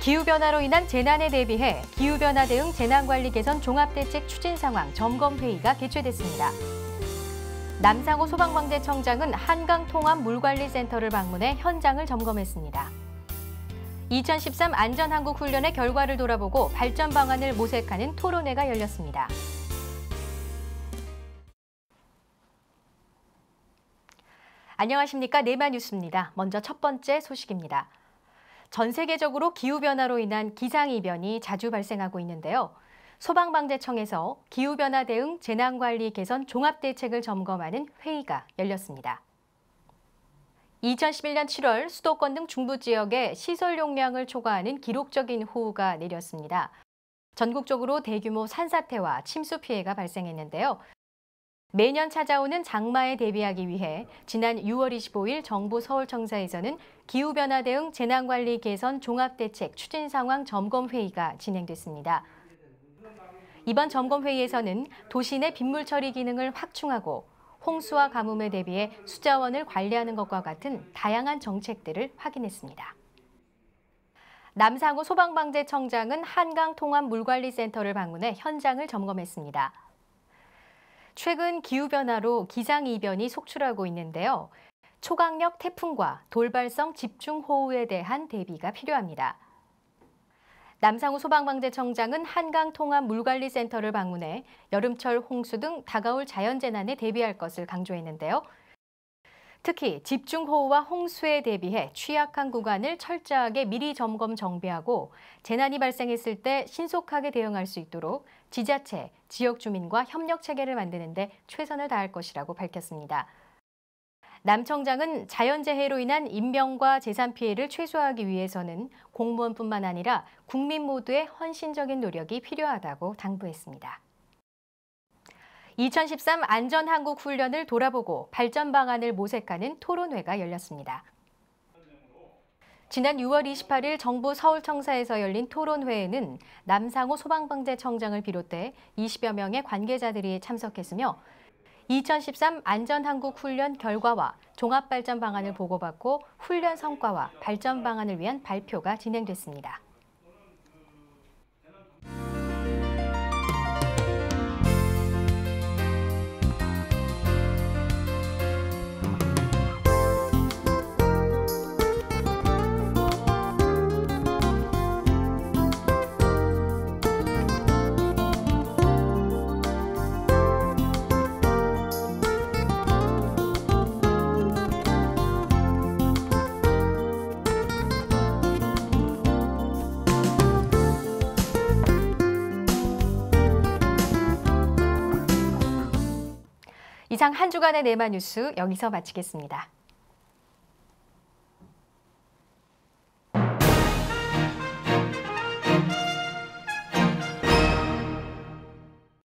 기후변화로 인한 재난에 대비해 기후변화 대응 재난관리 개선 종합대책 추진 상황 점검회의가 개최됐습니다. 남상호 소방방재청장은 한강통합물관리센터를 방문해 현장을 점검했습니다. 2013 안전한국 훈련의 결과를 돌아보고 발전 방안을 모색하는 토론회가 열렸습니다. 안녕하십니까. 네마 뉴스입니다. 먼저 첫 번째 소식입니다. 전 세계적으로 기후변화로 인한 기상이변이 자주 발생하고 있는데요. 소방방재청에서 기후변화 대응 재난관리 개선 종합대책을 점검하는 회의가 열렸습니다. 2011년 7월 수도권 등 중부 지역에 시설 용량을 초과하는 기록적인 호우가 내렸습니다. 전국적으로 대규모 산사태와 침수 피해가 발생했는데요. 매년 찾아오는 장마에 대비하기 위해 지난 6월 25일 정부 서울청사에서는 기후변화 대응 재난관리 개선 종합대책 추진 상황 점검회의가 진행됐습니다. 이번 점검회의에서는 도시 내 빗물 처리 기능을 확충하고 홍수와 가뭄에 대비해 수자원을 관리하는 것과 같은 다양한 정책들을 확인했습니다. 남상호 소방방재청장은 한강통합물관리센터를 방문해 현장을 점검했습니다. 최근 기후변화로 기상이변이 속출하고 있는데요. 초강력 태풍과 돌발성 집중호우에 대한 대비가 필요합니다. 남상우 소방방재청장은 한강통합물관리센터를 방문해 여름철 홍수 등 다가올 자연재난에 대비할 것을 강조했는데요. 특히 집중호우와 홍수에 대비해 취약한 구간을 철저하게 미리 점검 정비하고 재난이 발생했을 때 신속하게 대응할 수 있도록 지자체, 지역 주민과 협력 체계를 만드는 데 최선을 다할 것이라고 밝혔습니다. 남 청장은 자연재해로 인한 인명과 재산 피해를 최소화하기 위해서는 공무원뿐만 아니라 국민 모두의 헌신적인 노력이 필요하다고 당부했습니다. 2013 안전한국 훈련을 돌아보고 발전 방안을 모색하는 토론회가 열렸습니다. 지난 6월 28일 정부 서울청사에서 열린 토론회에는 남상호 소방방재청장을 비롯해 20여 명의 관계자들이 참석했으며 2013 안전한국 훈련 결과와 종합발전 방안을 보고받고 훈련 성과와 발전 방안을 위한 발표가 진행됐습니다. 이상 한 주간의 네마 뉴스 여기서 마치겠습니다.